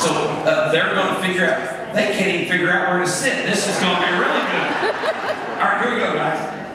So uh, they're going to figure out, they can't even figure out where to sit. This is going to be really good. All right, here we go, guys.